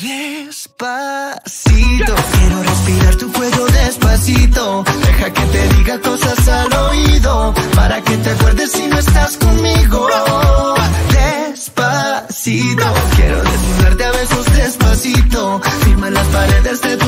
Despacito, quiero respirar tu cuello despacito. Deja que te diga cosas al oído, para que te acuerdes si no estás conmigo. Despacito, quiero desnudarte a besos despacito Firma las paredes de